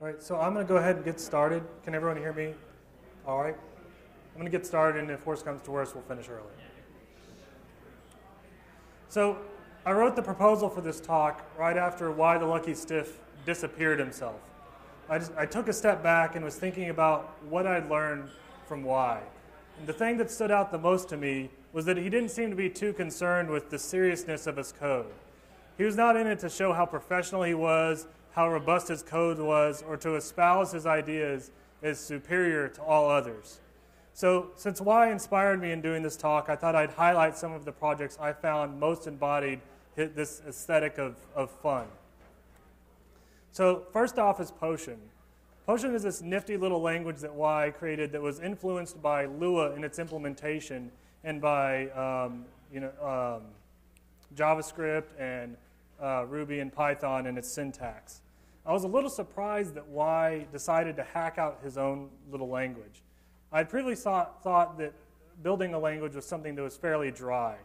All right, so I'm going to go ahead and get started. Can everyone hear me? All right. I'm going to get started, and if worse comes to worse, we'll finish early. So, I wrote the proposal for this talk right after Why the Lucky Stiff disappeared himself. I, just, I took a step back and was thinking about what I'd learned from Why. And the thing that stood out the most to me was that he didn't seem to be too concerned with the seriousness of his code. He was not in it to show how professional he was how robust his code was or to espouse his ideas as superior to all others. So, since why inspired me in doing this talk, I thought I'd highlight some of the projects I found most embodied this aesthetic of, of fun. So, first off is Potion. Potion is this nifty little language that Why created that was influenced by Lua in its implementation and by um, you know, um, JavaScript and uh, Ruby and Python in its syntax. I was a little surprised that Why decided to hack out his own little language. I had previously thought, thought that building a language was something that was fairly dry.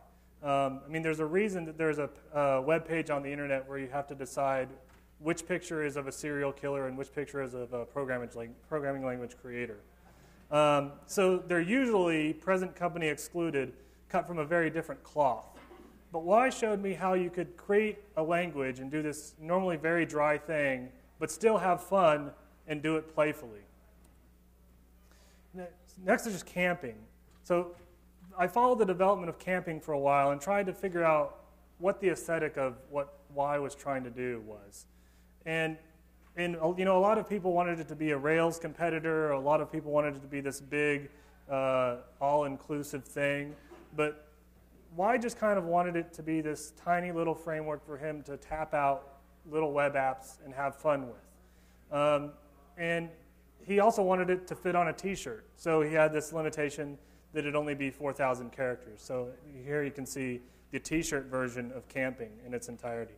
Um, I mean, there's a reason that there's a, a web page on the internet where you have to decide which picture is of a serial killer and which picture is of a programming, programming language creator. Um, so they're usually present company excluded, cut from a very different cloth. But Why showed me how you could create a language and do this normally very dry thing, but still have fun and do it playfully. Next is just camping. So I followed the development of camping for a while and tried to figure out what the aesthetic of what Why was trying to do was. And, and you know, a lot of people wanted it to be a Rails competitor. A lot of people wanted it to be this big, uh, all-inclusive thing. But Why just kind of wanted it to be this tiny little framework for him to tap out little web apps and have fun with. Um, and he also wanted it to fit on a t-shirt. So he had this limitation that it only be 4,000 characters. So here you can see the t-shirt version of camping in its entirety.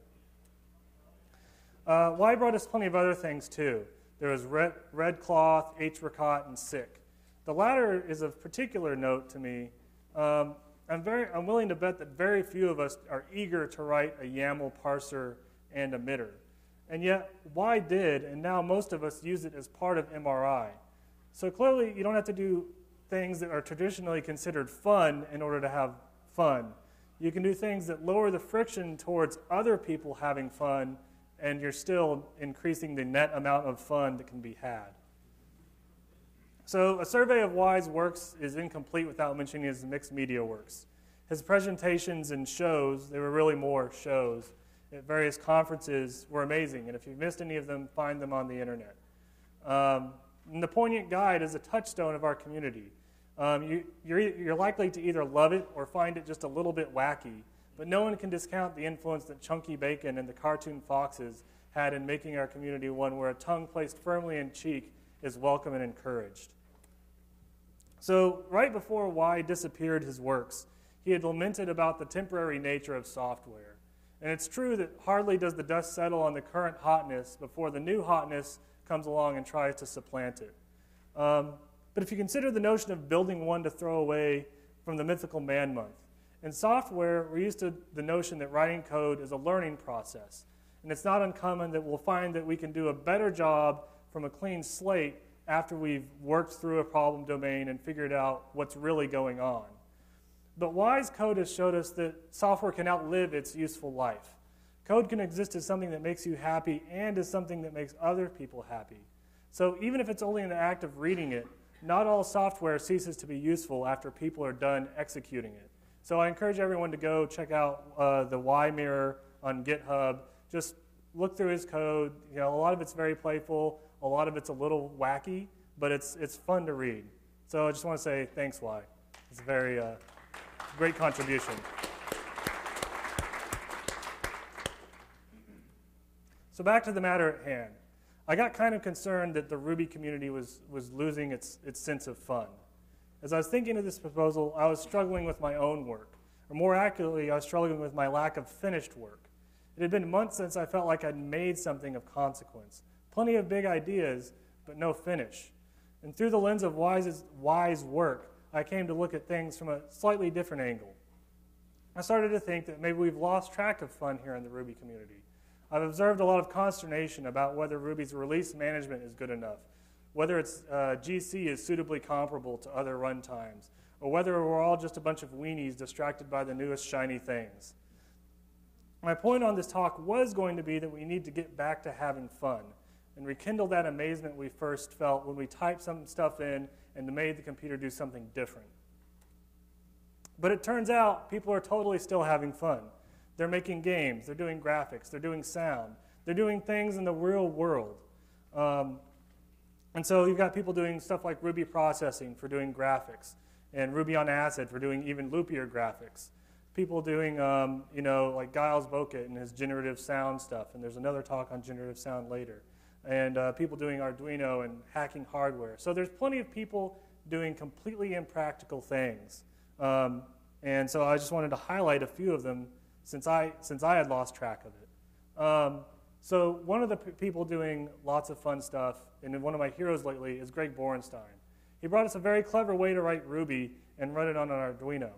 Uh, Why brought us plenty of other things too. There was Red, red Cloth, Hpricot, and Syck. The latter is of particular note to me um, I'm, very, I'm willing to bet that very few of us are eager to write a YAML parser and emitter. And yet, why did, and now most of us use it as part of MRI. So clearly, you don't have to do things that are traditionally considered fun in order to have fun. You can do things that lower the friction towards other people having fun, and you're still increasing the net amount of fun that can be had. So, a survey of Why's works is incomplete without mentioning his mixed media works. His presentations and shows, there were really more shows, at various conferences were amazing. And if you've missed any of them, find them on the internet. Um, the Poignant Guide is a touchstone of our community. Um, you, you're, you're likely to either love it or find it just a little bit wacky, but no one can discount the influence that Chunky Bacon and the cartoon foxes had in making our community one where a tongue placed firmly in cheek is welcome and encouraged. So, right before Why disappeared his works, he had lamented about the temporary nature of software. And it's true that hardly does the dust settle on the current hotness before the new hotness comes along and tries to supplant it. Um, but if you consider the notion of building one to throw away from the mythical man month, in software, we're used to the notion that writing code is a learning process. And it's not uncommon that we'll find that we can do a better job from a clean slate after we've worked through a problem domain and figured out what's really going on. But Why's code has showed us that software can outlive its useful life. Code can exist as something that makes you happy and as something that makes other people happy. So even if it's only in the act of reading it, not all software ceases to be useful after people are done executing it. So I encourage everyone to go check out uh, the Why mirror on GitHub. Just look through his code. You know, a lot of it's very playful. A lot of it's a little wacky, but it's, it's fun to read. So I just want to say thanks, Why. It's a very uh, great contribution. So back to the matter at hand. I got kind of concerned that the Ruby community was, was losing its, its sense of fun. As I was thinking of this proposal, I was struggling with my own work. Or more accurately, I was struggling with my lack of finished work. It had been months since I felt like I'd made something of consequence. Plenty of big ideas, but no finish. And through the lens of Why's, Why's work, I came to look at things from a slightly different angle. I started to think that maybe we've lost track of fun here in the Ruby community. I've observed a lot of consternation about whether Ruby's release management is good enough, whether its uh, GC is suitably comparable to other runtimes, or whether we're all just a bunch of weenies distracted by the newest shiny things. My point on this talk was going to be that we need to get back to having fun and rekindle that amazement we first felt when we typed some stuff in and made the computer do something different. But it turns out people are totally still having fun. They're making games, they're doing graphics, they're doing sound, they're doing things in the real world. Um, and so you've got people doing stuff like Ruby processing for doing graphics, and Ruby on Acid for doing even loopier graphics. People doing, um, you know, like Giles Bowkett and his generative sound stuff, and there's another talk on generative sound later. And uh, people doing Arduino and hacking hardware. So there's plenty of people doing completely impractical things. Um, and so I just wanted to highlight a few of them since I, since I had lost track of it. Um, so one of the people doing lots of fun stuff, and one of my heroes lately, is Greg Borenstein. He brought us a very clever way to write Ruby and run it on an Arduino.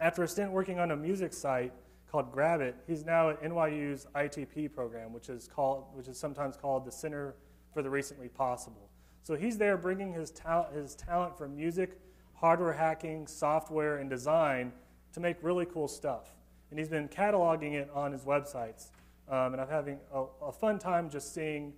After a stint working on a music site called Grabit, he's now at NYU's ITP program, which is, called, which is sometimes called the Center for the Recently Possible. So he's there bringing his, ta- his talent for music, hardware hacking, software, and design to make really cool stuff and he's been cataloging it on his websites. Um, and I'm having a, a, fun time just seeing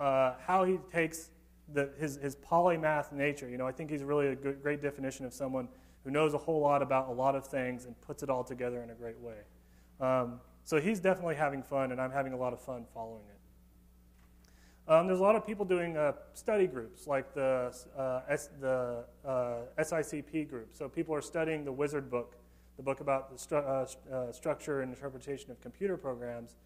uh, how he takes the, his, his polymath nature. You know, I think he's really a good, great definition of someone who knows a whole lot about a lot of things and puts it all together in a great way. Um, so he's definitely having fun, and I'm having a lot of fun following it. Um, there's a lot of people doing uh, study groups, like the, uh, S, the uh, SICP group. So people are studying the Wizard book the book about the stru- uh, uh, structure and interpretation of computer programs.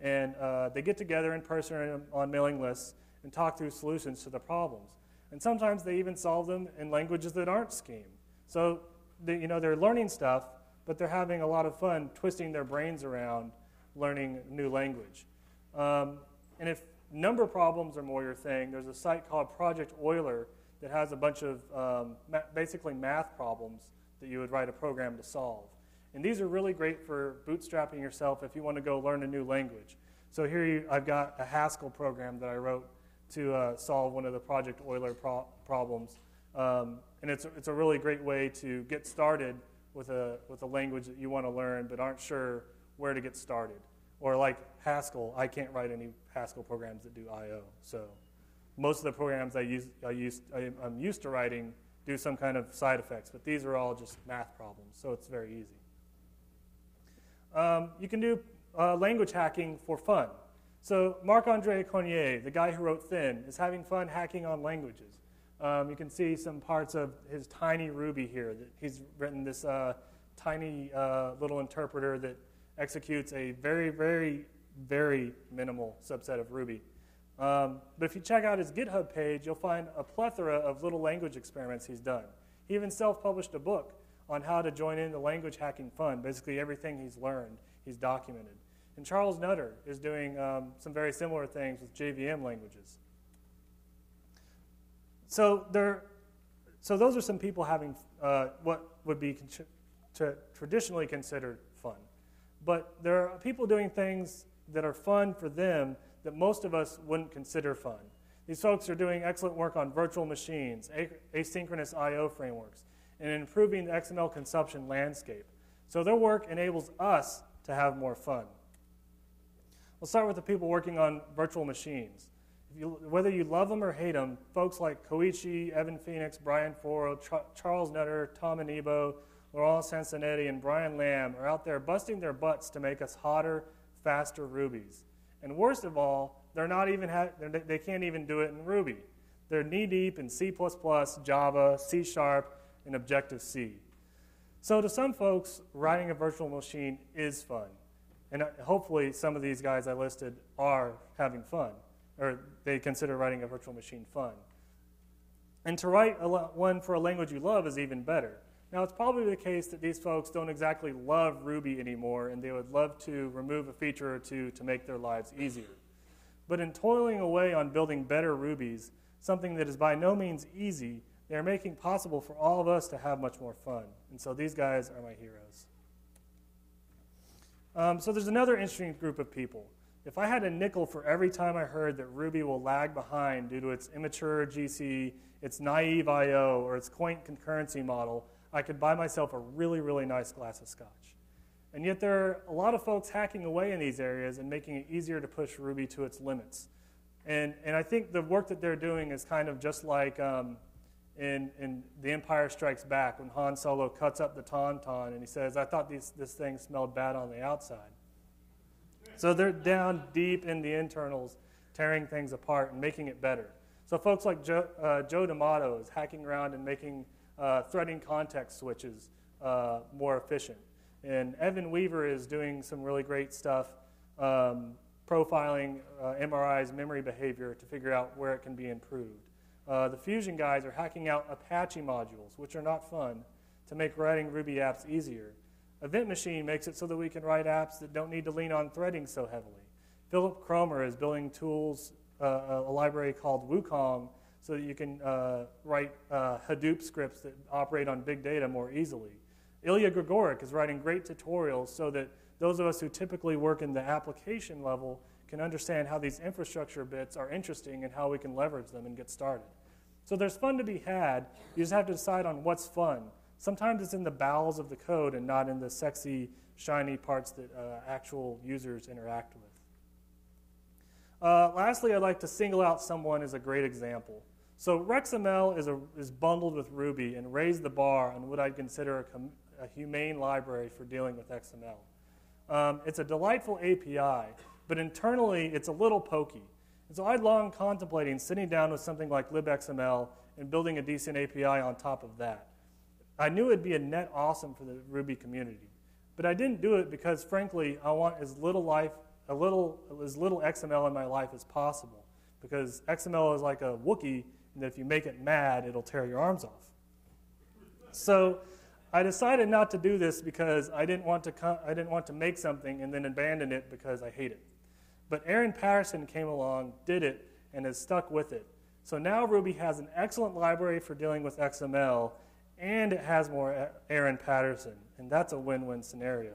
And uh, they get together in person on mailing lists and talk through solutions to the problems. And sometimes they even solve them in languages that aren't Scheme. So, they, you know, they're learning stuff, but they're having a lot of fun twisting their brains around learning new language. Um, and if number problems are more your thing, there's a site called Project Euler that has a bunch of um, ma- basically math problems that you would write a program to solve. And these are really great for bootstrapping yourself if you want to go learn a new language. So here you, I've got a Haskell program that I wrote to uh, solve one of the Project Euler pro- problems. Um, and it's, it's a really great way to get started with a, with a language that you want to learn but aren't sure where to get started. Or like Haskell, I can't write any Haskell programs that do I/O. So most of the programs I use, I use, I, I'm used to writing do some kind of side effects, but these are all just math problems, so it's very easy. Um, you can do uh, language hacking for fun. So Marc-Andre Cournoyer, the guy who wrote Thin, is having fun hacking on languages. Um, you can see some parts of his tiny Ruby here. He's written this uh, tiny uh, little interpreter that executes a very, very, very minimal subset of Ruby. Um, but if you check out his GitHub page, you'll find a plethora of little language experiments he's done. He even self published a book on how to join in the language hacking fund. Basically, everything he's learned, he's documented. And Charles Nutter is doing um, some very similar things with JVM languages. So, there, so those are some people having uh, what would be con- traditionally considered fun. But there are people doing things that are fun for them that most of us wouldn't consider fun. These folks are doing excellent work on virtual machines, asynchronous I/O frameworks, and improving the XML consumption landscape. So their work enables us to have more fun. We'll start with the people working on virtual machines. You, whether you love them or hate them, folks like Koichi, Evan Phoenix, Brian Ford, Charles Nutter, Tom Enebo, Laurent Sansonetti, and Brian Lamb are out there busting their butts to make us hotter, faster Rubies. And worst of all, they're not even ha- they're, they can't even do it in Ruby. They're knee deep in C, Java, C Sharp, and Objective C. So, to some folks, writing a virtual machine is fun. And uh, hopefully, some of these guys I listed are having fun, or they consider writing a virtual machine fun. And to write one for a language you love is even better. Now, it's probably the case that these folks don't exactly love Ruby anymore, and they would love to remove a feature or two to make their lives easier. But in toiling away on building better Rubies, something that is by no means easy, they are making possible for all of us to have much more fun. And so these guys are my heroes. Um, so there's another interesting group of people. If I had a nickel for every time I heard that Ruby will lag behind due to its immature GC, its naive I.O., or its quaint concurrency model, I could buy myself a really, really nice glass of scotch. And yet there are a lot of folks hacking away in these areas and making it easier to push Ruby to its limits. And, and I think the work that they're doing is kind of just like um, in, in The Empire Strikes Back when Han Solo cuts up the Tauntaun and he says, I thought these, this thing smelled bad on the outside. So they're down deep in the internals, tearing things apart and making it better. So folks like Joe, uh, Joe D'Amato is hacking around and making uh, threading context switches uh, more efficient. And Evan Weaver is doing some really great stuff, um, profiling uh, MRI's memory behavior to figure out where it can be improved. Uh, the Phusion guys are hacking out Apache modules, which are not fun, to make writing Ruby apps easier. Event Machine makes it so that we can write apps that don't need to lean on threading so heavily. Flip Kromer is building tools, uh, a library called Wukong, so that you can uh, write uh, Hadoop scripts that operate on big data more easily. Ilya Grigorik is writing great tutorials so that those of us who typically work in the application level can understand how these infrastructure bits are interesting and how we can leverage them and get started. So there's fun to be had. You just have to decide on what's fun. Sometimes it's in the bowels of the code and not in the sexy, shiny parts that uh, actual users interact with. Uh, lastly, I'd like to single out someone as a great example. So RexML is, a, is bundled with Ruby and raised the bar on what I'd consider a, a humane library for dealing with XML. Um, it's a delightful API, but internally it's a little pokey. And so I'd long contemplating sitting down with something like libxml and building a decent API on top of that. I knew it'd be a net awesome for the Ruby community. But I didn't do it because, frankly, I want as little life, a little, as little XML in my life as possible. Because XML is like a Wookiee, and if you make it mad, it'll tear your arms off. So I decided not to do this because I didn't want to, I didn't want to make something and then abandon it because I hate it. But Aaron Patterson came along, did it, and has stuck with it. So now Ruby has an excellent library for dealing with XML, and it has more Aaron Patterson, and that's a win-win scenario.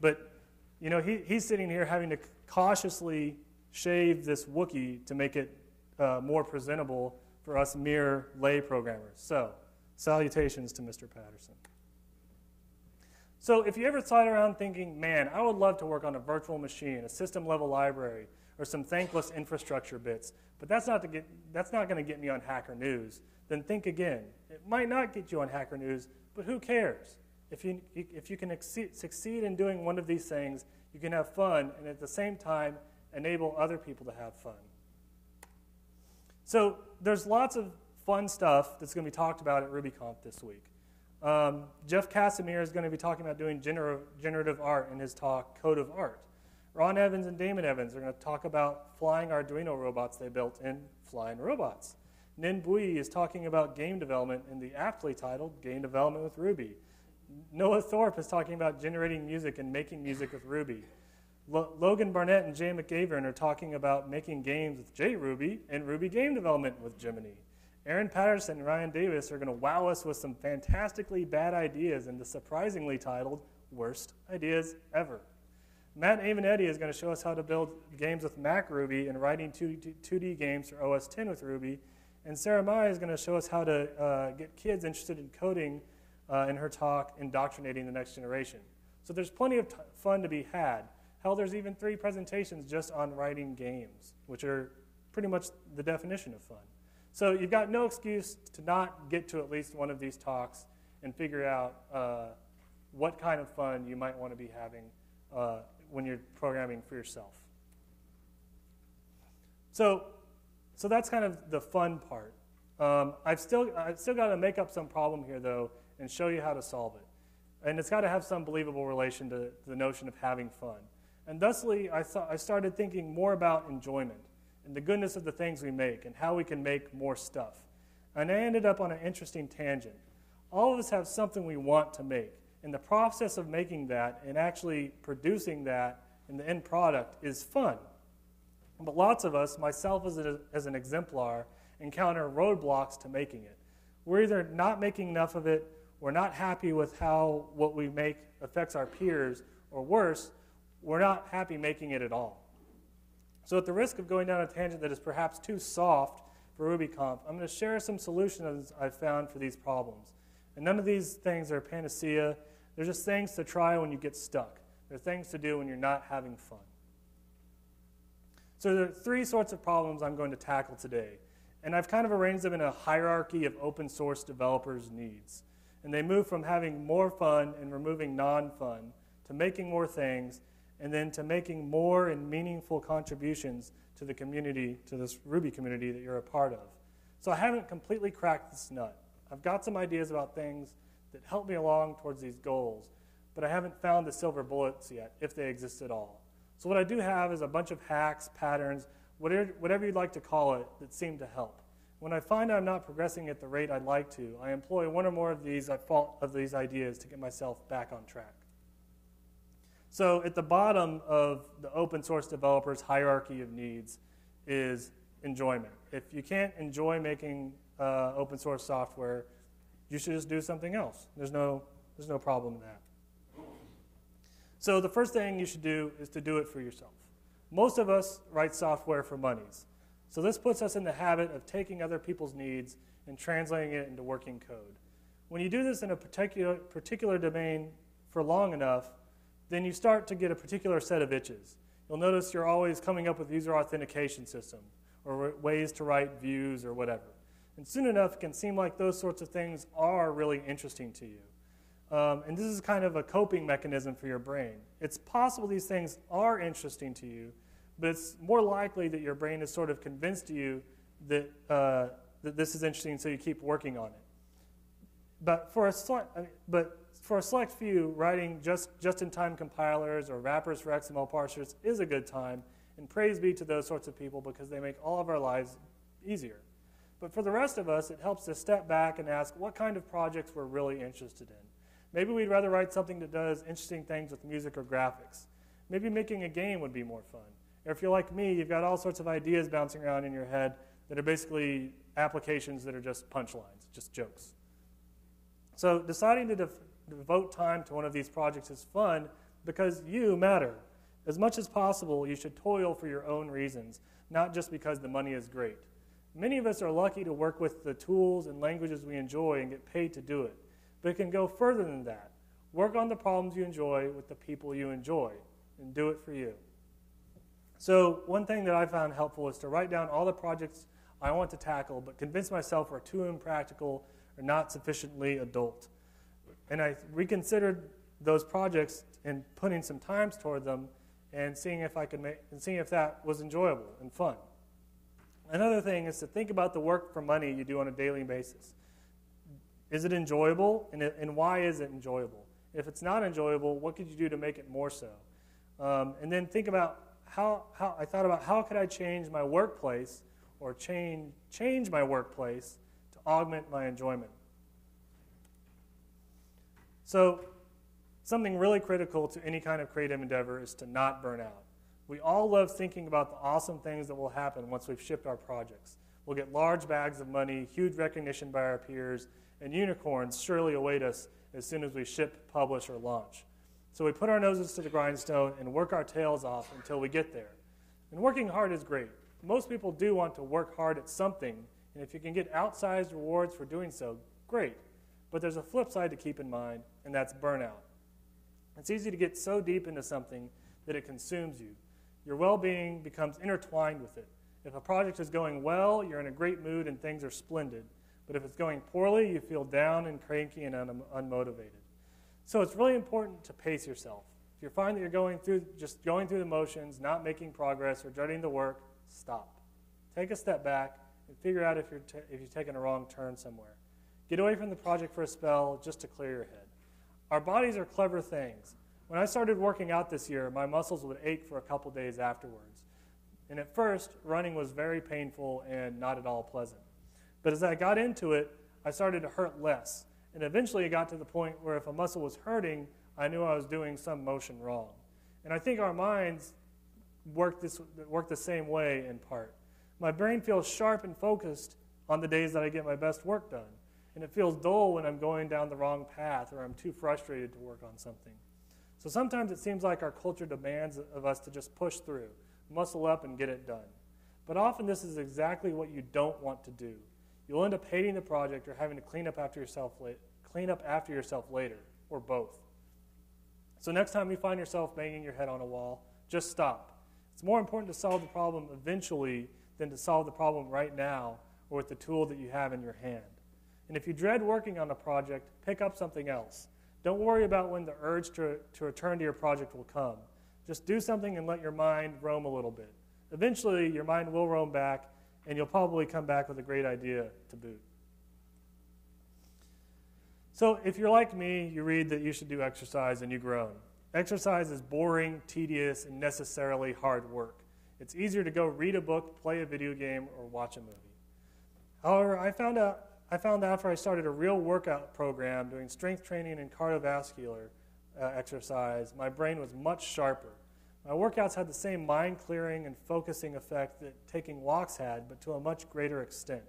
But you know, he, he's sitting here having to cautiously shave this Wookiee to make it uh, more presentable for us mere lay programmers. So, salutations to Mr. Patterson. So, if you ever sat around thinking, man, I would love to work on a virtual machine, a system level library, or some thankless infrastructure bits, but that's not, to get, that's not going to get me on Hacker News, then think again. It might not get you on Hacker News, but who cares? If you, if you can succeed in doing one of these things, you can have fun and at the same time enable other people to have fun. So there's lots of fun stuff that's going to be talked about at RubyConf this week. Um, Jeff Casimir is going to be talking about doing gener- generative art in his talk, Code of Art. Ron Evans and Damon Evans are going to talk about flying Arduino robots they built in Flying Robots. Ninh Bui is talking about game development in the aptly titled Game Development with Ruby. Noah Thorpe is talking about generating music and making music with Ruby. Logan Barnett and Jay McGavren are talking about making games with JRuby and Ruby game development with Gemini. Aaron Patterson and Ryan Davis are going to wow us with some fantastically bad ideas in the surprisingly titled Worst Ideas Ever. Matt Aimonetti is going to show us how to build games with MacRuby and writing 2D, 2D games for OS 10 with Ruby. And Sarah Mei is going to show us how to uh, get kids interested in coding uh, in her talk, Indoctrinating the Next Generation. So there's plenty of fun to be had. Hell, there's even three presentations just on writing games, which are pretty much the definition of fun. So you've got no excuse to not get to at least one of these talks and figure out uh, what kind of fun you might want to be having uh, when you're programming for yourself. So, so that's kind of the fun part. Um, I've still, I've still got to make up some problem here, though, and show you how to solve it. And it's got to have some believable relation to, the notion of having fun. And thusly, I, th- I started thinking more about enjoyment and the goodness of the things we make and how we can make more stuff. And I ended up on an interesting tangent. All of us have something we want to make. And the process of making that and actually producing that in the end product is fun. But lots of us, myself as, a, as an exemplar, encounter roadblocks to making it. We're either not making enough of it, we're not happy with how what we make affects our peers, or worse, we're not happy making it at all. So, at the risk of going down a tangent that is perhaps too soft for RubyConf, I'm going to share some solutions I've found for these problems. And none of these things are panacea. They're just things to try when you get stuck. They're things to do when you're not having fun. So, there are three sorts of problems I'm going to tackle today. And I've kind of arranged them in a hierarchy of open source developers' needs. And they move from having more fun and removing non fun to making more things and then to making more and meaningful contributions to the community, to this Ruby community that you're a part of. So I haven't completely cracked this nut. I've got some ideas about things that help me along towards these goals, but I haven't found the silver bullets yet, if they exist at all. So what I do have is a bunch of hacks, patterns, whatever, whatever you'd like to call it, that seem to help. When I find I'm not progressing at the rate I'd like to, I employ one or more of these, of these ideas to get myself back on track. So at the bottom of the open source developers hierarchy of needs is enjoyment. If you can't enjoy making uh, open source software, you should just do something else. There's no, there's no problem in that. So the first thing you should do is to do it for yourself. Most of us write software for monies. So this puts us in the habit of taking other people's needs and translating it into working code. When you do this in a particular, particular domain for long enough, then you start to get a particular set of itches. You'll notice you're always coming up with user authentication system or ways to write views or whatever. And soon enough, it can seem like those sorts of things are really interesting to you. Um, and this is kind of a coping mechanism for your brain. It's possible these things are interesting to you, but it's more likely that your brain has sort of convinced you that, uh, that this is interesting, so you keep working on it. But for a, but for a select few, writing just, just-in-time compilers or wrappers for XML parsers is a good time, and praise be to those sorts of people because they make all of our lives easier. But for the rest of us, it helps to step back and ask what kind of projects we're really interested in. Maybe we'd rather write something that does interesting things with music or graphics. Maybe making a game would be more fun. Or if you're like me, you've got all sorts of ideas bouncing around in your head that are basically applications that are just punchlines, just jokes. So deciding to def- devote time to one of these projects is fun because you matter. As much as possible, you should toil for your own reasons, not just because the money is great. Many of us are lucky to work with the tools and languages we enjoy and get paid to do it. But it can go further than that. Work on the problems you enjoy with the people you enjoy and do it for you. So, one thing that I found helpful is to write down all the projects I want to tackle, but convince myself are too impractical or not sufficiently adult. And I reconsidered those projects and putting some times toward them and seeing if I could make and seeing if that was enjoyable and fun. Another thing is to think about the work for money you do on a daily basis. Is it enjoyable? And, and why is it enjoyable? If it's not enjoyable, what could you do to make it more so? Um, and then think about how, how I thought about how could I change my workplace or change, change my workplace to augment my enjoyment. So, something really critical to any kind of creative endeavor is to not burn out. We all love thinking about the awesome things that will happen once we've shipped our projects. We'll get large bags of money, huge recognition by our peers, and unicorns surely await us as soon as we ship, publish, or launch. So we put our noses to the grindstone and work our tails off until we get there. And working hard is great. Most people do want to work hard at something, and if you can get outsized rewards for doing so, great. But there's a flip side to keep in mind, and that's burnout. It's easy to get so deep into something that it consumes you. Your well being becomes intertwined with it. If a project is going well, you're in a great mood and things are splendid. But if it's going poorly, you feel down and cranky and un- unmotivated. So it's really important to pace yourself. If you find that you're going through just going through the motions, not making progress, or dreading the work, stop. Take a step back and figure out if you're, t- if you've taken a wrong turn somewhere. Get away from the project for a spell just to clear your head. Our bodies are clever things. When I started working out this year, my muscles would ache for a couple days afterwards. And at first, running was very painful and not at all pleasant. But as I got into it, I started to hurt less. And eventually it got to the point where if a muscle was hurting, I knew I was doing some motion wrong. And I think our minds work, this, work the same way in part. My brain feels sharp and focused on the days that I get my best work done and it feels dull when I'm going down the wrong path or I'm too frustrated to work on something. So sometimes it seems like our culture demands of us to just push through. muscle up, and get it done. But often this is exactly what you don't want to do. You'll end up hating the project or having to clean up after yourself, clean up after yourself later, or both. So next time you find yourself banging your head on a wall, just stop. It's more important to solve the problem eventually than to solve the problem right now or with the tool that you have in your hand. And if you dread working on a project, pick up something else. Don't worry about when the urge to, to return to your project will come. Just do something and let your mind roam a little bit. Eventually, your mind will roam back, and you'll probably come back with a great idea to boot. So, if you're like me, you read that you should do exercise and you groan. Exercise is boring, tedious, and necessarily hard work. It's easier to go read a book, play a video game, or watch a movie. However, I found out I found after I started a real workout program doing strength training and cardiovascular uh, exercise, my brain was much sharper. My workouts had the same mind clearing and focusing effect that taking walks had, but to a much greater extent.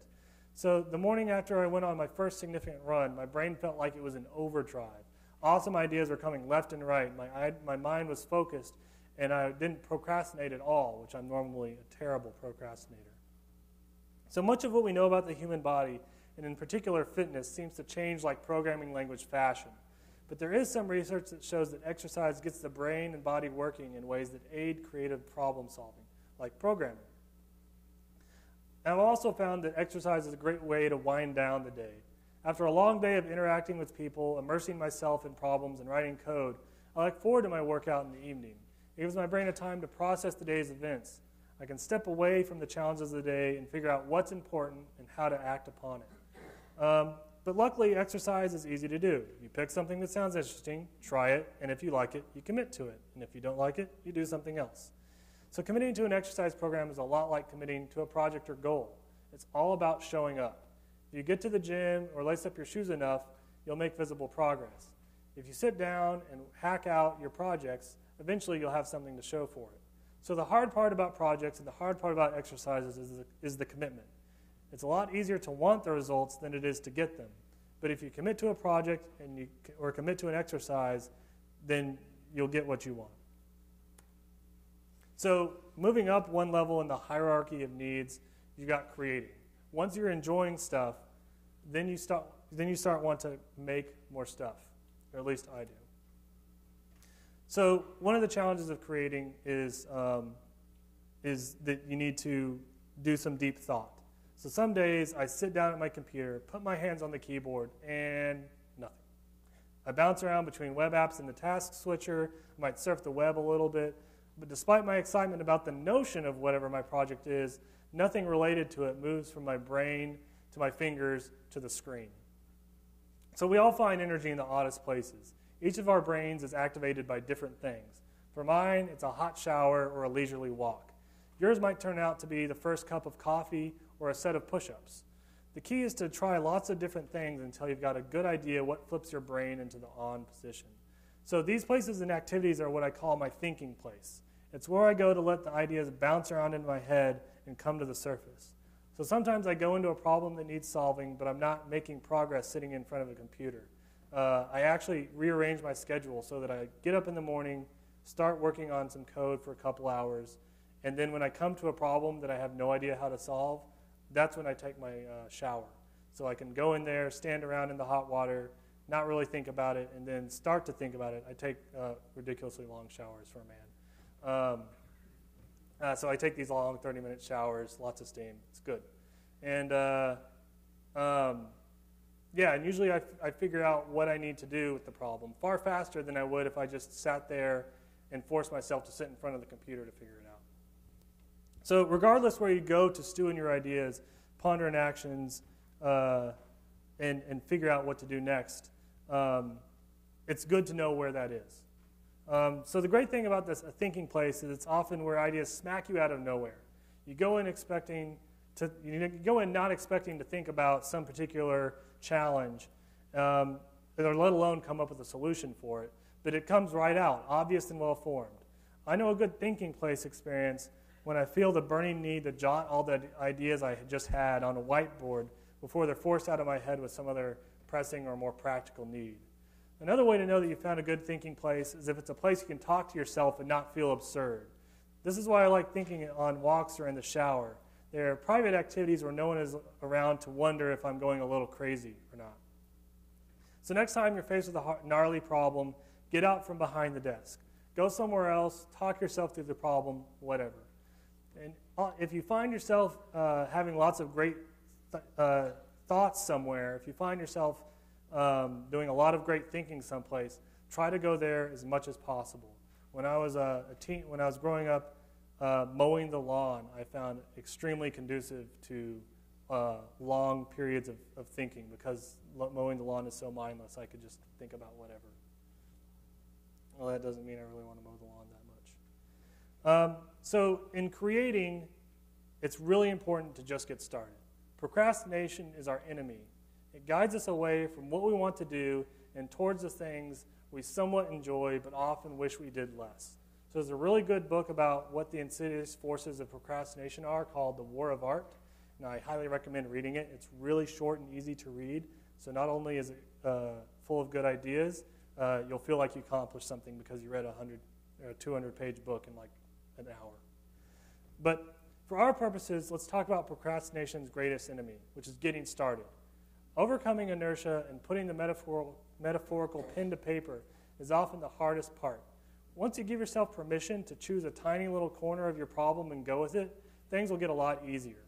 So the morning after I went on my first significant run, my brain felt like it was in overdrive. Awesome ideas were coming left and right. My, I, my mind was focused, and I didn't procrastinate at all, which I'm normally a terrible procrastinator. So much of what we know about the human body, and in particular fitness, seems to change like programming language fashion. But there is some research that shows that exercise gets the brain and body working in ways that aid creative problem solving, like programming. And I've also found that exercise is a great way to wind down the day. After a long day of interacting with people, immersing myself in problems, and writing code, I look forward to my workout in the evening. It gives my brain a time to process the day's events. I can step away from the challenges of the day and figure out what's important and how to act upon it. Um, but luckily, exercise is easy to do. You pick something that sounds interesting, try it, and if you like it, you commit to it. And if you don't like it, you do something else. So, committing to an exercise program is a lot like committing to a project or goal. It's all about showing up. If you get to the gym or lace up your shoes enough, you'll make visible progress. If you sit down and hack out your projects, eventually you'll have something to show for it. So, the hard part about projects and the hard part about exercises is the, is the commitment. It's a lot easier to want the results than it is to get them. But if you commit to a project and you, or commit to an exercise, then you'll get what you want. So, moving up one level in the hierarchy of needs, you got creating. Once you're enjoying stuff, then you start then you start want to make more stuff, or at least I do. So, one of the challenges of creating is um, is that you need to do some deep thought. So some days I sit down at my computer, put my hands on the keyboard, and nothing. I bounce around between web apps and the task switcher. I might surf the web a little bit. But despite my excitement about the notion of whatever my project is, nothing related to it moves from my brain to my fingers to the screen. So we all find energy in the oddest places. Each of our brains is activated by different things. For mine, it's a hot shower or a leisurely walk. Yours might turn out to be the first cup of coffee or a set of push ups. The key is to try lots of different things until you've got a good idea what flips your brain into the on position. So these places and activities are what I call my thinking place. It's where I go to let the ideas bounce around in my head and come to the surface. So sometimes I go into a problem that needs solving, but I'm not making progress sitting in front of a computer. Uh, I actually rearrange my schedule so that I get up in the morning, start working on some code for a couple hours, and then when I come to a problem that I have no idea how to solve, that's when I take my uh, shower. So I can go in there, stand around in the hot water, not really think about it, and then start to think about it. I take uh, ridiculously long showers for a man. Um, uh, so I take these long 30 minute showers, lots of steam. It's good. And uh, um, yeah, and usually I, f- I figure out what I need to do with the problem far faster than I would if I just sat there and forced myself to sit in front of the computer to figure. So, regardless where you go to stew in your ideas, ponder in actions, uh, and, and figure out what to do next, um, it's good to know where that is. Um, so, the great thing about this thinking place is it's often where ideas smack you out of nowhere. You go in expecting to, you go in not expecting to think about some particular challenge, um, or let alone come up with a solution for it, but it comes right out, obvious and well formed. I know a good thinking place experience when I feel the burning need to jot all the ideas I just had on a whiteboard before they're forced out of my head with some other pressing or more practical need. Another way to know that you found a good thinking place is if it's a place you can talk to yourself and not feel absurd. This is why I like thinking on walks or in the shower. They're private activities where no one is around to wonder if I'm going a little crazy or not. So, next time you're faced with a gnarly problem, get out from behind the desk. Go somewhere else, talk yourself through the problem, whatever. And uh, if you find yourself uh, having lots of great th- uh, thoughts somewhere, if you find yourself um, doing a lot of great thinking someplace, try to go there as much as possible. When I was a, a teen, when I was growing up, uh, mowing the lawn, I found extremely conducive to uh, long periods of, of thinking because mowing the lawn is so mindless. I could just think about whatever. Well, that doesn't mean I really want to mow the lawn that much. Um, so, in creating, it's really important to just get started. Procrastination is our enemy. It guides us away from what we want to do and towards the things we somewhat enjoy but often wish we did less. So, there's a really good book about what the insidious forces of procrastination are called The War of Art. And I highly recommend reading it. It's really short and easy to read. So, not only is it uh, full of good ideas, uh, you'll feel like you accomplished something because you read a 100 or a 200 page book in like an hour. But for our purposes, let's talk about procrastination's greatest enemy, which is getting started. Overcoming inertia and putting the metaphorical, metaphorical pen to paper is often the hardest part. Once you give yourself permission to choose a tiny little corner of your problem and go with it, things will get a lot easier.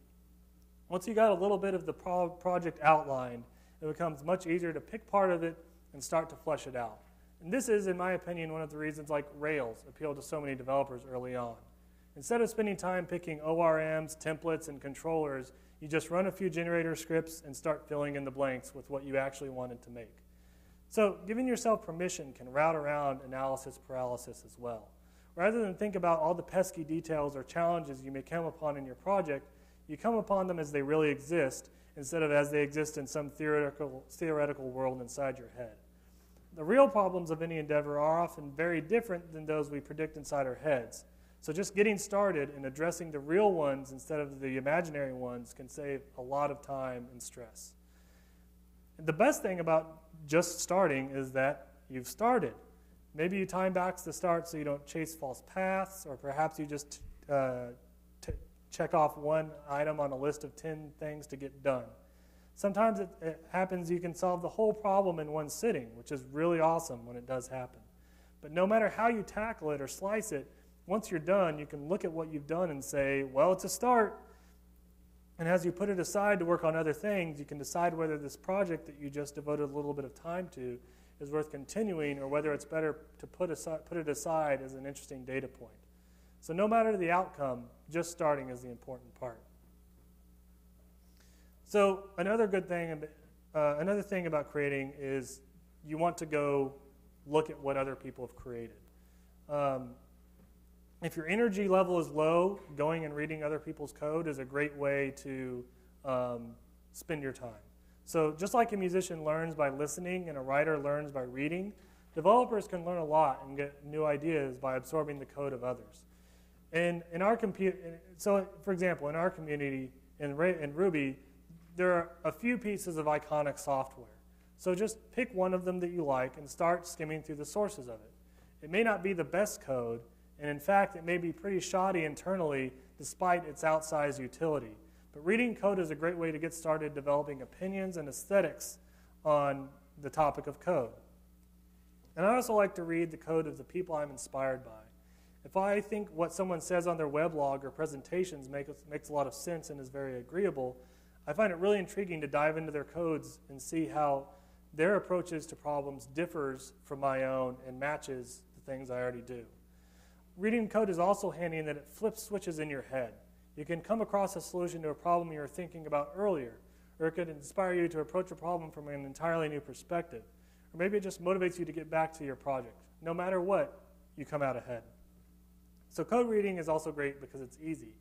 Once you got a little bit of the pro- project outlined, it becomes much easier to pick part of it and start to flesh it out. And this is, in my opinion, one of the reasons like Rails appealed to so many developers early on. Instead of spending time picking ORMs, templates, and controllers, you just run a few generator scripts and start filling in the blanks with what you actually wanted to make. So, giving yourself permission can route around analysis paralysis as well. Rather than think about all the pesky details or challenges you may come upon in your project, you come upon them as they really exist instead of as they exist in some theoretical, theoretical world inside your head. The real problems of any endeavor are often very different than those we predict inside our heads. So, just getting started and addressing the real ones instead of the imaginary ones can save a lot of time and stress. And the best thing about just starting is that you've started. Maybe you time box the start so you don't chase false paths, or perhaps you just uh, check off one item on a list of 10 things to get done. Sometimes it, it, happens you can solve the whole problem in one sitting, which is really awesome when it does happen. But no matter how you tackle it or slice it, once you're done, you can look at what you've done and say, well, it's a start. And as you put it aside to work on other things, you can decide whether this project that you just devoted a little bit of time to is worth continuing or whether it's better to put, aside, put it aside as an interesting data point. So, no matter the outcome, just starting is the important part. So another good thing, uh, another thing about creating is you want to go look at what other people have created. Um, if your energy level is low, going and reading other people's code is a great way to um, spend your time. So, just like a musician learns by listening and a writer learns by reading, developers can learn a lot and get new ideas by absorbing the code of others. And in our compu- so, for example, in our community in, in Ruby, there are a few pieces of iconic software. So just pick one of them that you like and start skimming through the sources of it. It may not be the best code, and in fact, it may be pretty shoddy internally despite its outsized utility. But reading code is a great way to get started developing opinions and aesthetics on the topic of code. And I also like to read the code of the people I'm inspired by. If I think what someone says on their weblog or presentations makes, makes a lot of sense and is very agreeable, I find it really intriguing to dive into their codes and see how their approaches to problems differs from my own and matches the things I already do. Reading code is also handy in that it flips switches in your head. You can come across a solution to a problem you were thinking about earlier, or it could inspire you to approach a problem from an entirely new perspective, or maybe it just motivates you to get back to your project. No matter what, you come out ahead. So, code reading is also great because it's easy.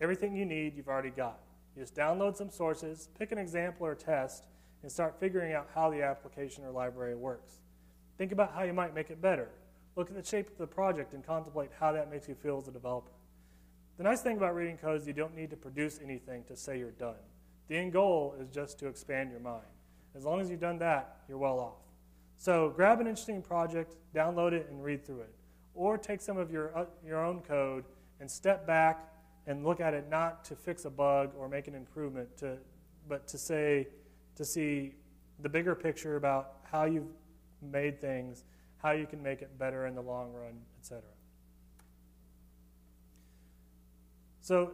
Everything you need, you've already got. You just download some sources, pick an example or test, and start figuring out how the application or library works. Think about how you might make it better. Look at the shape of the project and contemplate how that makes you feel as a developer. The nice thing about reading code is you don't need to produce anything to say you're done. The end goal is just to expand your mind. As long as you've done that, you're well off. So grab an interesting project, download it, and read through it. Or take some of your, uh, your own code and step back and look at it not to fix a bug or make an improvement, to, but to say, to see the bigger picture about how you've made things, how you can make it better in the long run, etc. So,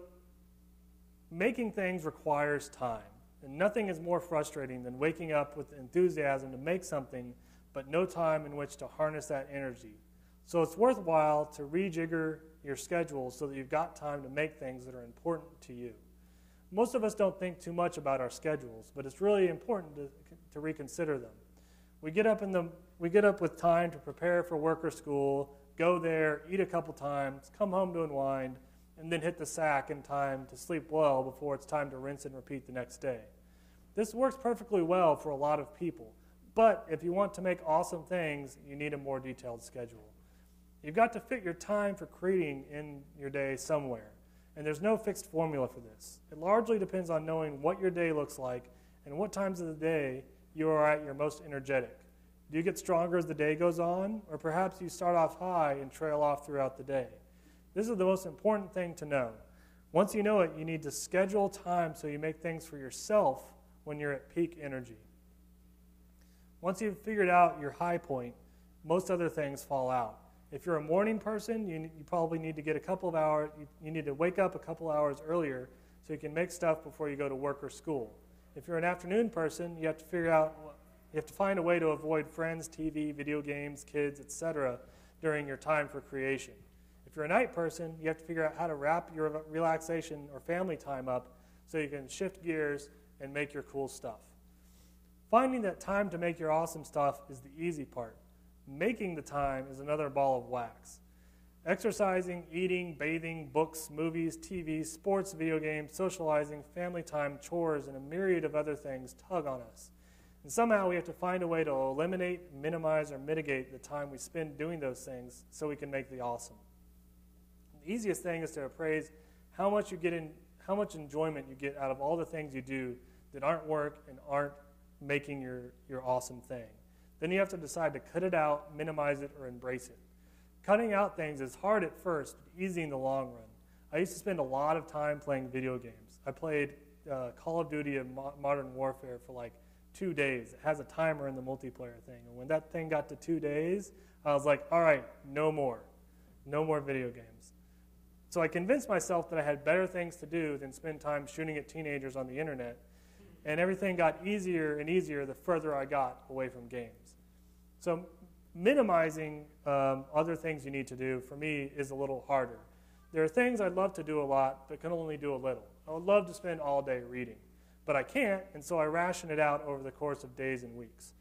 making things requires time. And nothing is more frustrating than waking up with enthusiasm to make something, but no time in which to harness that energy. So it's worthwhile to rejigger your schedule so that you've got time to make things that are important to you. Most of us don't think too much about our schedules, but it's really important to, to reconsider them. We get up in the we get up with time to prepare for work or school, go there, eat a couple times, come home to unwind, and then hit the sack in time to sleep well before it's time to rinse and repeat the next day. This works perfectly well for a lot of people, but if you want to make awesome things, you need a more detailed schedule. You've got to fit your time for creating in your day somewhere, and there's no fixed formula for this. It largely depends on knowing what your day looks like and what times of the day you are at your most energetic. Do you get stronger as the day goes on, or perhaps you start off high and trail off throughout the day? This is the most important thing to know. Once you know it, you need to schedule time so you make things for yourself when you're at peak energy. Once you've figured out your high point, most other things fall out. If you're a morning person, you, you probably need to get a couple of hours, you, you need to wake up a couple hours earlier so you can make stuff before you go to work or school. If you're an afternoon person, you have to figure out, you have to find a way to avoid friends, TV, video games, kids, etc. during your time for creation. If you're a night person, you have to figure out how to wrap your relaxation or family time up so you can shift gears and make your cool stuff. Finding that time to make your awesome stuff is the easy part. Making the time is another ball of wax. Exercising, eating, bathing, books, movies, TV, sports, video games, socializing, family time, chores, and a myriad of other things tug on us. And somehow we have to find a way to eliminate, minimize, or mitigate the time we spend doing those things so we can make the awesome the easiest thing is to appraise how much you get in, how much enjoyment you get out of all the things you do that aren't work and aren't making your, your awesome thing. Then you have to decide to cut it out, minimize it, or embrace it. Cutting out things is hard at first, but easy in the long run. I used to spend a lot of time playing video games. I played uh, Call of Duty and Mo- Modern Warfare for like two days. It has a timer in the multiplayer thing. And when that thing got to two days, I was like, all right, no more. No more video games. So I convinced myself that I had better things to do than spend time shooting at teenagers on the internet. And everything got easier and easier the further I got away from games. So minimizing um, other things you need to do for me is a little harder. There are things I'd love to do a lot, but can only do a little. I would love to spend all day reading, but I can't, and so I ration it out over the course of days and weeks.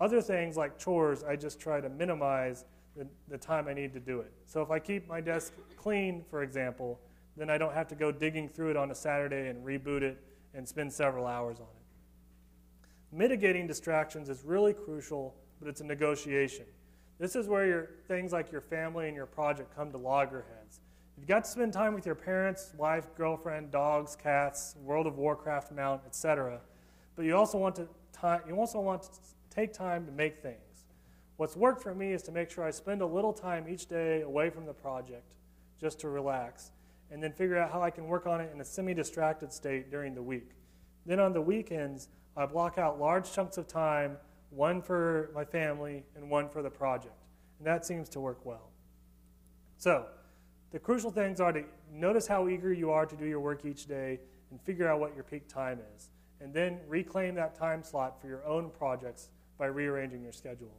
Other things like chores, I just try to minimize the, the time I need to do it. So if I keep my desk clean, for example, then I don't have to go digging through it on a Saturday and reboot it and spend several hours on it. Mitigating distractions is really crucial, but it's a negotiation. This is where your, things like your family and your project come to loggerheads. You've got to spend time with your parents, wife, girlfriend, dogs, cats, World of Warcraft mount, etc. But you also want to you also want to take time to make things. What's worked for me is to make sure I spend a little time each day away from the project just to relax, and then figure out how I can work on it in a semi distracted state during the week. Then on the weekends, I block out large chunks of time, one for my family and one for the project. And that seems to work well. So, the crucial things are to notice how eager you are to do your work each day and figure out what your peak time is. And then reclaim that time slot for your own projects by rearranging your schedule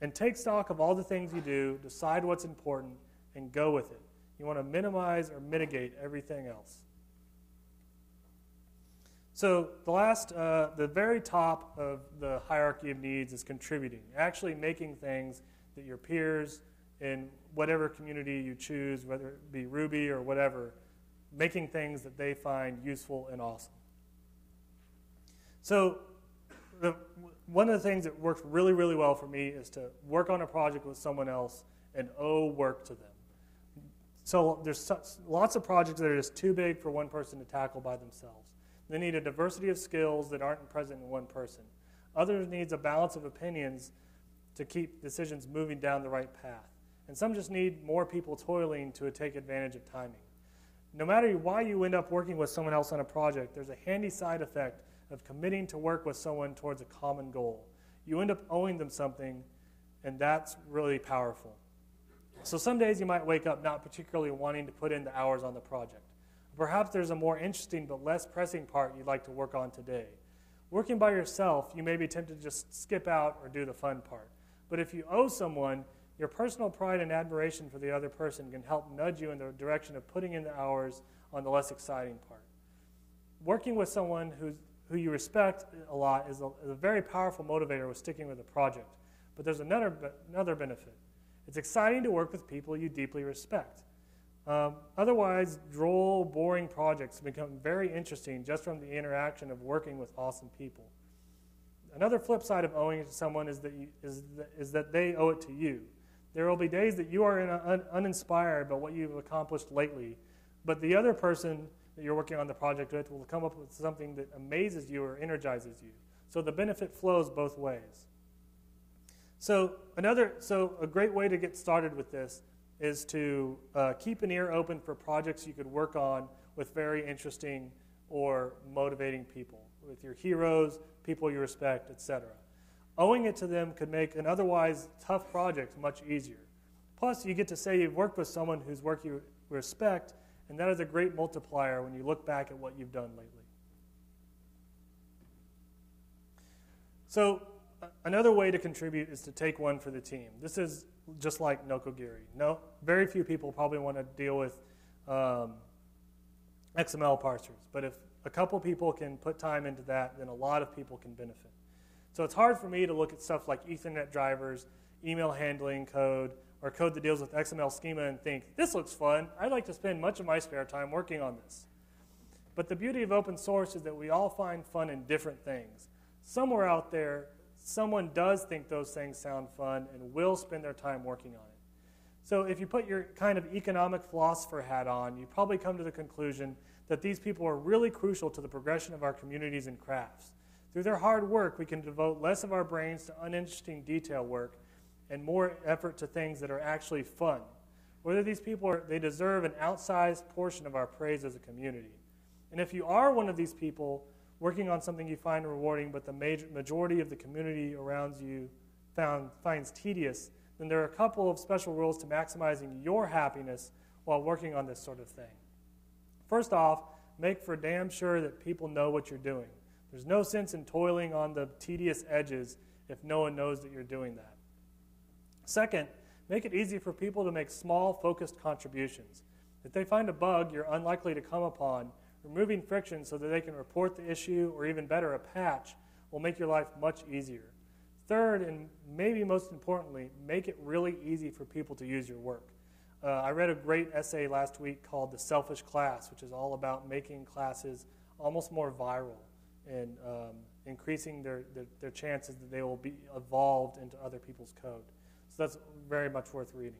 and take stock of all the things you do, decide what's important, and go with it. You want to minimize or mitigate everything else. So the last, uh, the very top of the hierarchy of needs is contributing, actually making things that your peers in whatever community you choose, whether it be Ruby or whatever, making things that they find useful and awesome. So the, one of the things that works really, really well for me is to work on a project with someone else and owe work to them. So there's lots of projects that are just too big for one person to tackle by themselves. They need a diversity of skills that aren't present in one person. Others needs a balance of opinions to keep decisions moving down the right path. and some just need more people toiling to take advantage of timing. No matter why you end up working with someone else on a project, there's a handy side effect of committing to work with someone towards a common goal. You end up owing them something, and that's really powerful. So some days you might wake up not particularly wanting to put in the hours on the project. Perhaps there's a more interesting but less pressing part you'd like to work on today. Working by yourself, you may be tempted to just skip out or do the fun part. But if you owe someone, your personal pride and admiration for the other person can help nudge you in the direction of putting in the hours on the less exciting part. Working with someone who's, who you respect a lot is a, is a very powerful motivator with sticking with a project. But there's another, another benefit. It's exciting to work with people you deeply respect. Um, otherwise, droll, boring projects become very interesting just from the interaction of working with awesome people. Another flip side of owing it to someone is that, you, is, is that they owe it to you. There will be days that you are un, uninspired by what you've accomplished lately, but the other person that you're working on the project with will come up with something that amazes you or energizes you. So the benefit flows both ways. So another, so a great way to get started with this is to uh, keep an ear open for projects you could work on with very interesting or motivating people, with your heroes, people you respect, etc. Owing it to them could make an otherwise tough project much easier. Plus, you get to say you've worked with someone whose work you respect, and that is a great multiplier when you look back at what you've done lately. So, another way to contribute is to take one for the team. This is just like Nokogiri. No, very few people probably want to deal with um, XML parsers, but if a couple people can put time into that, then a lot of people can benefit. So it's hard for me to look at stuff like Ethernet drivers, email handling code, or code that deals with XML schema and think, this looks fun. I'd like to spend much of my spare time working on this. But the beauty of open source is that we all find fun in different things. Somewhere out there, someone does think those things sound fun and will spend their time working on it. So if you put your kind of economic philosopher hat on, you probably come to the conclusion that these people are really crucial to the progression of our communities and crafts. Through their hard work, we can devote less of our brains to uninteresting detail work and more effort to things that are actually fun. Whether these people are, they deserve an outsized portion of our praise as a community. And if you are one of these people working on something you find rewarding, but the major, majority of the community around you found, finds tedious, then there are a couple of special rules to maximizing your happiness while working on this sort of thing. First off, make for damn sure that people know what you're doing. There's no sense in toiling on the tedious edges if no one knows that you're doing that. Second, make it easy for people to make small, focused contributions. If they find a bug you're unlikely to come upon, removing friction so that they can report the issue or even better, a patch will make your life much easier. Third, and maybe most importantly, make it really easy for people to use your work. Uh, I read a great essay last week called The Selfish Class, which is all about making classes almost more viral and um, increasing their, their, their, chances that they will be evolved into other people's code. So that's very much worth reading.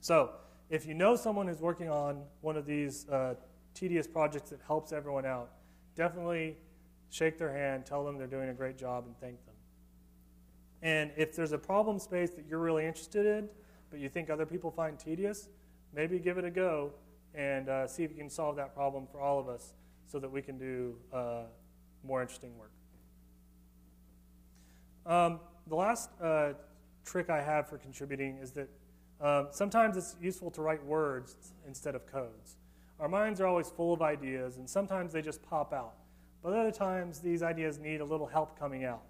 So if you know someone who's working on one of these uh, tedious projects that helps everyone out, definitely shake their hand, tell them they're doing a great job, and thank them. And if there's a problem space that you're really interested in, but you think other people find tedious, maybe give it a go and uh, see if you can solve that problem for all of us so that we can do uh, more interesting work. Um, the last uh, trick I have for contributing is that um, sometimes it's useful to write words instead of codes. Our minds are always full of ideas, and sometimes they just pop out. But other times, these ideas need a little help coming out.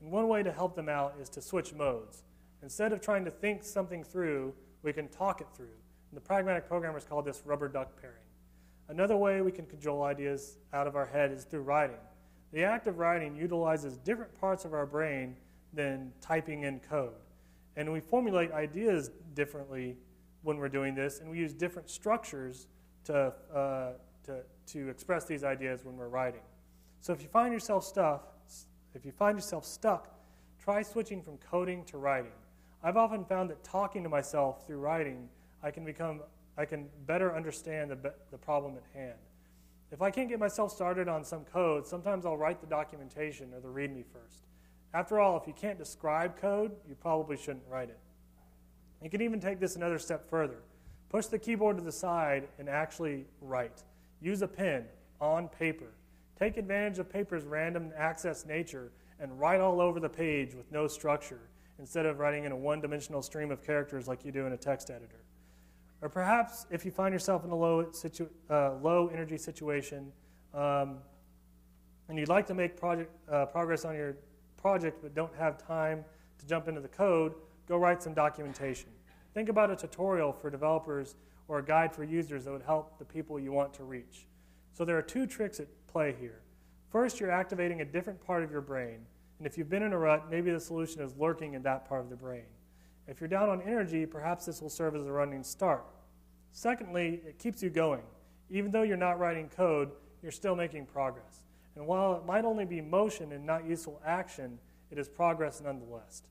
And one way to help them out is to switch modes. Instead of trying to think something through, we can talk it through. And the pragmatic programmers call this rubber duck pairing. Another way we can cajole ideas out of our head is through writing. The act of writing utilizes different parts of our brain than typing in code. And we formulate ideas differently when we're doing this, and we use different structures to, uh, to, to express these ideas when we're writing. So if you find yourself stuck, if you find yourself stuck, try switching from coding to writing. I've often found that talking to myself through writing, I can become, I can better understand the, the problem at hand. If I can't get myself started on some code, sometimes I'll write the documentation or the README first. After all, if you can't describe code, you probably shouldn't write it. You can even take this another step further. Push the keyboard to the side and actually write. Use a pen on paper. Take advantage of paper's random access nature and write all over the page with no structure instead of writing in a one dimensional stream of characters like you do in a text editor. Or perhaps if you find yourself in a low, situ- uh, low energy situation um, and you'd like to make project, uh, progress on your project but don't have time to jump into the code, go write some documentation. Think about a tutorial for developers or a guide for users that would help the people you want to reach. So there are two tricks at play here. First, you're activating a different part of your brain. And if you've been in a rut, maybe the solution is lurking in that part of the brain. If you're down on energy, perhaps this will serve as a running start. Secondly, it keeps you going. Even though you're not writing code, you're still making progress. And while it might only be motion and not useful action, it is progress nonetheless.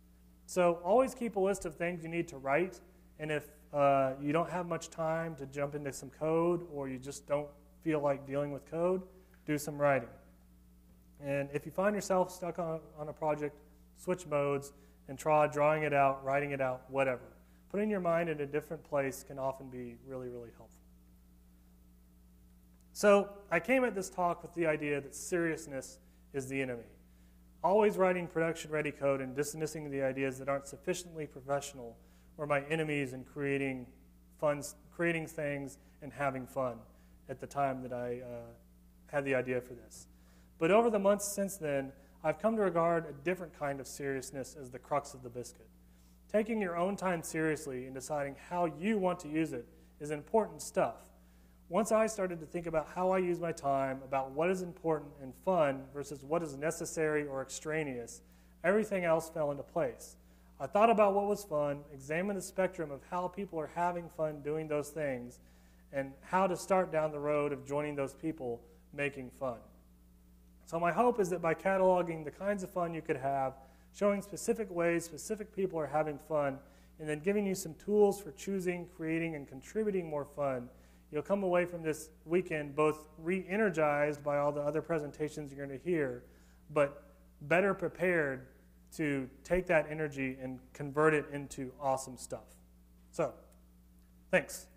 So always keep a list of things you need to write. And if uh, you don't have much time to jump into some code or you just don't feel like dealing with code, do some writing. And if you find yourself stuck on, on a project, switch modes and try drawing it out, writing it out, whatever. Putting your mind in a different place can often be really, really helpful. So I came at this talk with the idea that seriousness is the enemy. Always writing production ready code and dismissing the ideas that aren't sufficiently professional were my enemies and creating fun, creating things and having fun at the time that I uh, had the idea for this. But over the months since then, I've come to regard a different kind of seriousness as the crux of the biscuit. Taking your own time seriously and deciding how you want to use it is important stuff. Once I started to think about how I use my time, about what is important and fun versus what is necessary or extraneous, everything else fell into place. I thought about what was fun, examined the spectrum of how people are having fun doing those things, and how to start down the road of joining those people making fun. So, my hope is that by cataloging the kinds of fun you could have, showing specific ways specific people are having fun, and then giving you some tools for choosing, creating, and contributing more fun, you'll come away from this weekend both re energized by all the other presentations you're going to hear, but better prepared to take that energy and convert it into awesome stuff. So, thanks.